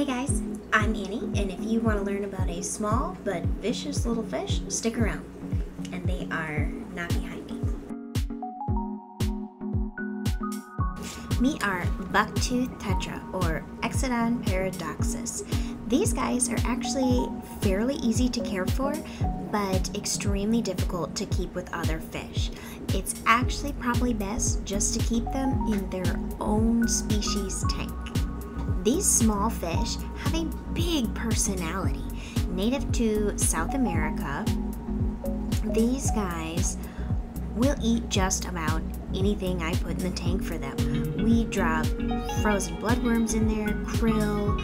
Hey guys, I'm Annie, and if you want to learn about a small but vicious little fish, stick around. And they are not behind me. Meet our bucktooth tetra, or Exodon paradoxus. These guys are actually fairly easy to care for, but extremely difficult to keep with other fish. It's actually probably best just to keep them in their own species tank. These small fish have a big personality. Native to South America, these guys will eat just about anything I put in the tank for them. We drop frozen bloodworms in there, krill,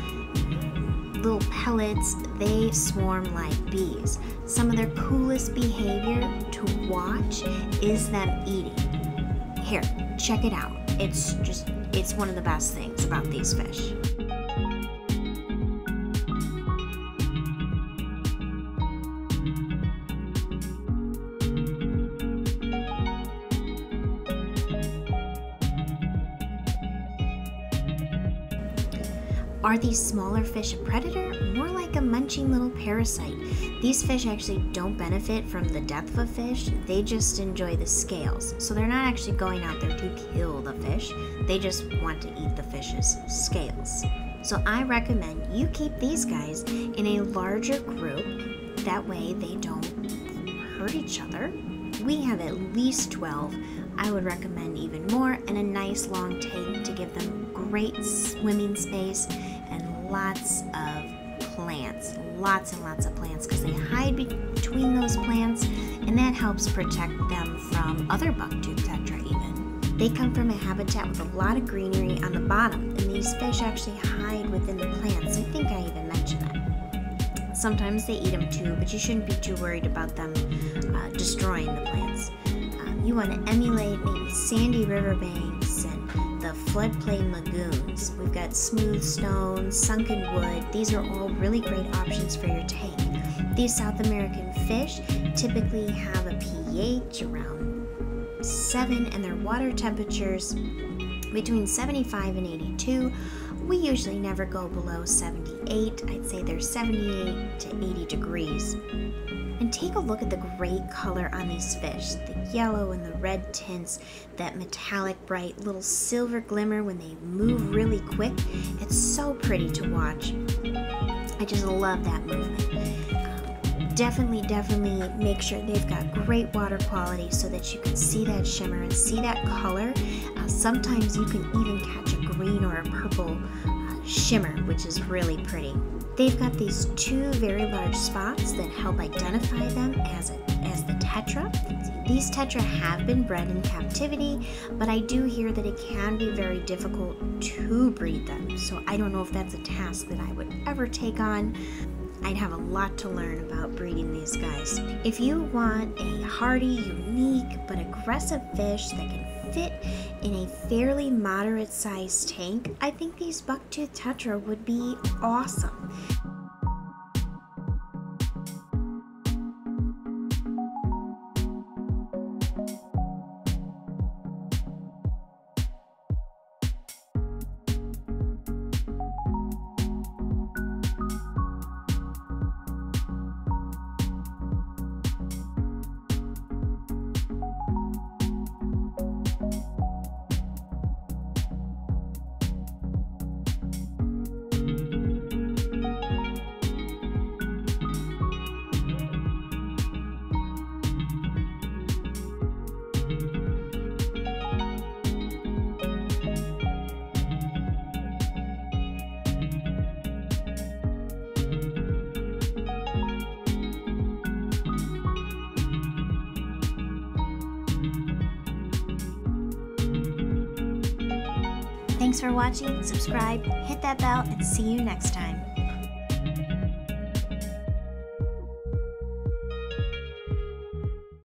little pellets. They swarm like bees. Some of their coolest behavior to watch is them eating. Here, check it out. It's just, it's one of the best things about these fish. Are these smaller fish a predator? Munching little parasite. These fish actually don't benefit from the death of a fish, they just enjoy the scales. So they're not actually going out there to kill the fish, they just want to eat the fish's scales. So I recommend you keep these guys in a larger group, that way they don't hurt each other. We have at least 12. I would recommend even more and a nice long tank to give them great swimming space and lots of plants, lots and lots of plants, because they hide between those plants, and that helps protect them from other bucktooth tetra even. They come from a habitat with a lot of greenery on the bottom, and these fish actually hide within the plants. I think I even mentioned that. Sometimes they eat them too, but you shouldn't be too worried about them uh, destroying the plants. Um, you want to emulate maybe sandy riverbanks floodplain lagoons. We've got smooth stone, sunken wood. These are all really great options for your tank. These South American fish typically have a pH around 7 and their water temperatures between 75 and 82. We usually never go below 78. I'd say they're 78 to 80 degrees. And take a look at the great color on these fish the yellow and the red tints, that metallic bright little silver glimmer when they move really quick. It's so pretty to watch. I just love that movement. Definitely, definitely make sure they've got great water quality so that you can see that shimmer and see that color. Uh, sometimes you can even catch a green or a purple uh, shimmer, which is really pretty. They've got these two very large spots that help identify them as, a, as the tetra. These tetra have been bred in captivity, but I do hear that it can be very difficult to breed them. So I don't know if that's a task that I would ever take on. I'd have a lot to learn about breeding these guys. If you want a hardy, unique, but aggressive fish that can fit in a fairly moderate sized tank, I think these bucktooth tetra would be awesome. Thanks for watching, subscribe, hit that bell, and see you next time.